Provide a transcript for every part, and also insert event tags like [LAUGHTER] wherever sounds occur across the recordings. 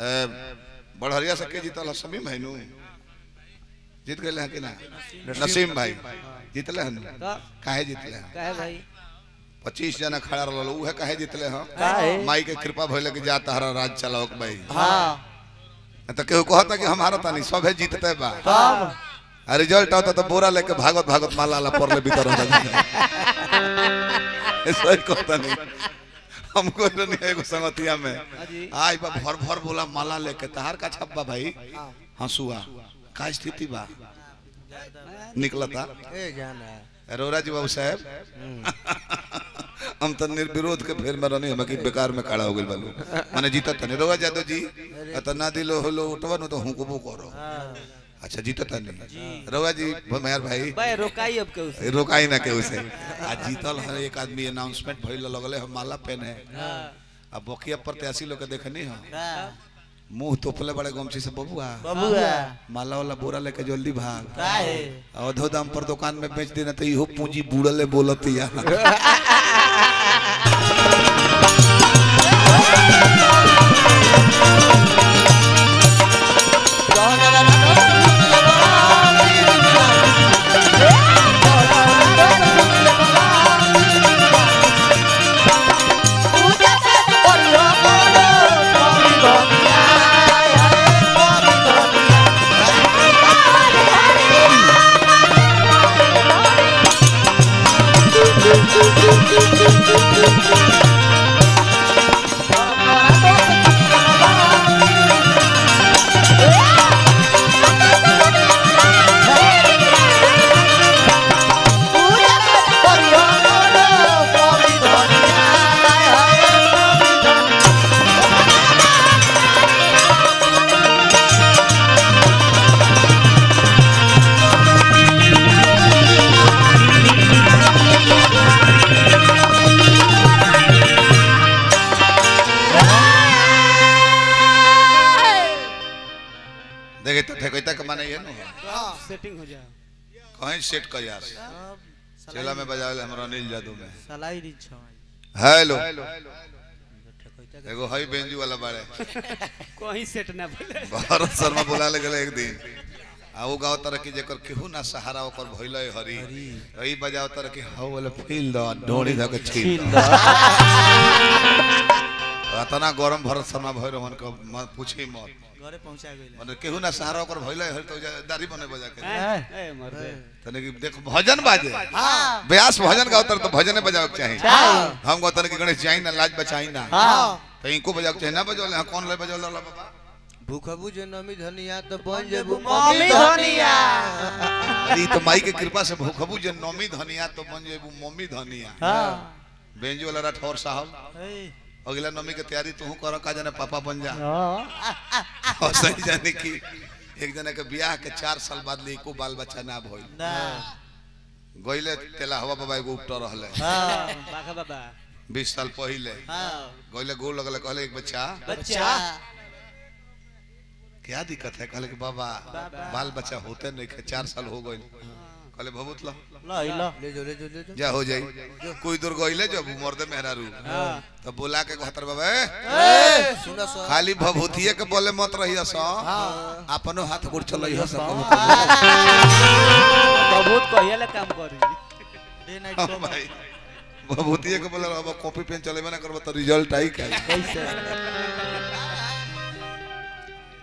बड़हरिया से के जीतल समीम भाई नु। जीत गए हैं कि ना? नसीम भाई। जीतले हैं नु? का? काहे जीतले हैं? काहे भाई? पच्चीस जना खड़ा रहल उहे काहे जीतले हैं? काहे? माई के कृपा भइले कि जा तहरा राज चलाओ भाई। हाँ। तो केहू कहता कि हम हारता नहीं सभे जीतते बा। आ रिज़ल्ट आता तो बोरा लेके भागत भागत माला ला परले भीतर होता [LAUGHS] [LAUGHS] सही कहता नहीं। हमको नहीं एगो संगतिया में। आई बा भर भर बोला माला लेके तहार का छप्पा भाई। हंसुआ का स्थिति बा? निकलता। अरोरा जी बाबू साहब। हम तो निर्विरोध के फेर में रहनी हम बेकार में खड़ा हो गइल बालू। माने जीता तने रोवा जादव जी। त ना दिलो होलो उठवा न तो हुकुमो करो। अच्छा जीता तने रोवा जी। मेहर भाई। भाई रोकाई अब के उसे। रोकाई ना के उसे। [LAUGHS] आज जीतल है एक आदमी अनाउंसमेंट भइल लगले हम माला पेन है। अब बकिया प्रत्याशी लोग के देखनी हो? मुँह तोपले बड़े गमछी से बबुआ। बबुआ। माला वाला बोरा लेके जल्दी भाग। काहे? अवधो दाम पर दुकान में बेच देना तो इहो पूंजी बूढ़ले बोलतिया। देखे [LAUGHS] तो ठेकैता के माने ये न हो। सेटिंग हो। जाए। कहीं सेट कर यार चला में बजावे हमरा अनिल जादू में। सलाई दी छ। हेलो। एगो हई बेंजू वाला बाड़े। [LAUGHS] कोई सेट ना भइले। भारत शर्मा बुला ले गेले एक दिन। आ वो गाँव तरह की जेकर केहू ना सहारा ओकर भइले हरी। रही बजाव तरह की हाउ वाला फील दो ढोड़ी धके छील दो। [LAUGHS] अतना गरम भरत शर्मा भइल रहन के मत पूछी मत। घरे पहुँचा गइल माने केहू ना सहारा ओकर भइले हरी तो दाढ़ी बने बजा के। ए मर दे तने की देख भजन बाजे। हाँ व्यास भजन गाओ तर तो भजने बजावे के चाहिए हम गाओ तने की गणेश जाई ना लाज बचाई ना। हाँ। तो इनको बजावे के चाहिए ना बजौले हाँ, कौन ले बजौले ला बाबा। भूखबू जे नमी धनिया तो बन जेबू मम्मी धनिया। अरे तो माई के कृपा से भूखबू जे नौमी धनिया तो बन जेबू मम्मी धनिया। हाँ। बेंजू वाला राठौर साहब। अगला नौमी के तैयारी तू कर का जाने पापा बन जा। [LAUGHS] और सही जाने की एक जना के ब्याह के चार साल बाद ले एको बाल बच्चा ना भइल। ना। गइले तेला हवा बाबा एगो उपट रहले। हाँ। बाका बाबा। बीस साल पहले। हाँ। गइले गोल लगले कहले एक बच्चा। बच्चा। क्या दिक्कत है? कहले कि बाबा बाल बच्चा होते नहीं खे चार साल हो गए कहले भभूत लो ला। इला ले जो ले जो ले जो जा हो जाई। कोई दूर गइले जब मर्दे मेहरारू तो बोला के कहतर बाबा ए, सुनो सो खाली भभूतिये के बोले मत रहिया स अपनो हाथ गोड़ चलइहा स कबो बहुत कहिया ले काम करी? डे नाइट कबो भाई। भभूतिये के बोले अब कॉपी पेन चलेबे ना करबो तो रिज़ल्ट आई का कैसे?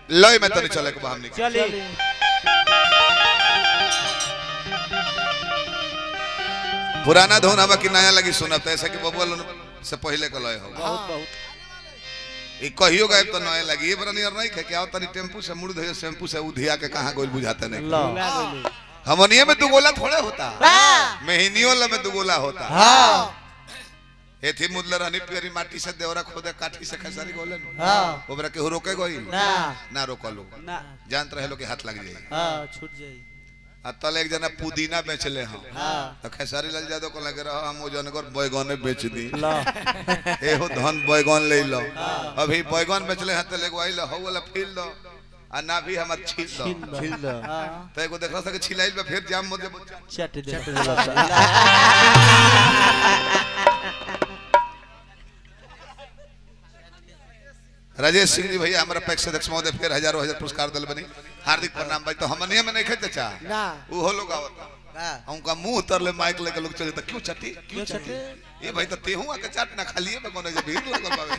लय में तनी चले के बा हमनी चली। पुराना धुन हवा की नया लगी सुनब तो ऐसा कि बबुआ से पहले का लय हो। बहुत बहुत। ई कहियो गायब तो नया लगी। ये बड़ा नियर नहीं खे क्या तनी टेंपू से मुड़ धइयो शैम्पू से उधिया के कहाँ गोल बुझाते नहीं। हमनिए में दुगोला थोड़े होता। मेहनियो ला में दुगोला होता। हाँ। एथी मुदले रहनी पेरी माटी से देवरा खोदे काठी से खसारी गोले हाँ। ओबरा के रोके गई? ना। ना रोकलो ना। जानत रहे लो के हाथ लग जाई हाँ छूट जाई तल एक जना पुदीना बेचले हम हाँ। तो खेसारी लाल यादव को लगे रहा हम जनगर बैगने बेच दी। ला। [LAUGHS] एहो धन बैगन ले लो। अभी बैगन बेचले हैं तो लेगो आइल हो वाला फील दो। आ ना भी हमर छील दो। छिल दो। तो एगो देखला सके छिलाइल बा फिर जाम मत चट दे चट दे राजेश सिंह जी भैया हमारा पैक्स अध्यक्ष महोदय फिर हज़ारों हज़ार पुरस्कार दिल बनी। हार्दिक प्रणाम भाई तो हमने में नहीं खे चाचा? ना। वो लोग आवता का उनका मुँह उतर ले माइक लेके लोग चले तो क्यों चटी क्यों चटी ये भाई तो तेहू आके चाट ना खालिए में कोने जे भीड़ लगल बावे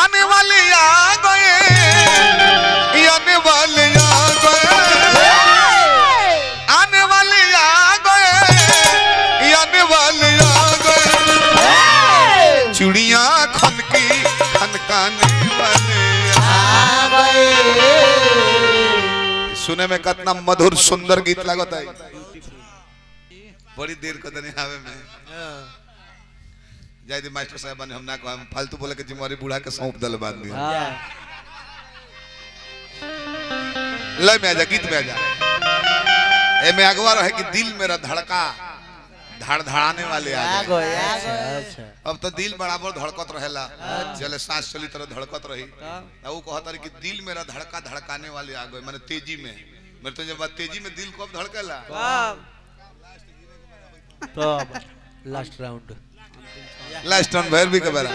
आने वाले आ गए आने वाले आ गए आने वाले आ गए आने वाले आ गए चूड़िया खनकी खनकाने वाले। आ सुने में कितना मधुर सुंदर गीत लागत है। बड़ी देर को नहीं आवे में। जाय दी मास्टर साहब बने हम ना कहम फालतू बोले के जिम्मेवारी बूढ़ा के सौंप दल बाँध दिया हाँ। लय में आजा गीत में आजा ए में अगवा रहे कि दिल मेरा धड़का। धड़ धड़ाने वाले आ गए अच्छा। अब तो दिल बराबर धड़कत रहेला। चले सांस चली तरह धड़कत रही। तब? वो कहता रही कि दिल मेरा धड़का धड़काने वाले आ गए मैंने तेज़ी में। मेरे तो जब तेज़ी में दिल कब धड़केला। तब लास्ट राउंड लास्ट राउंड भैर भी कबरा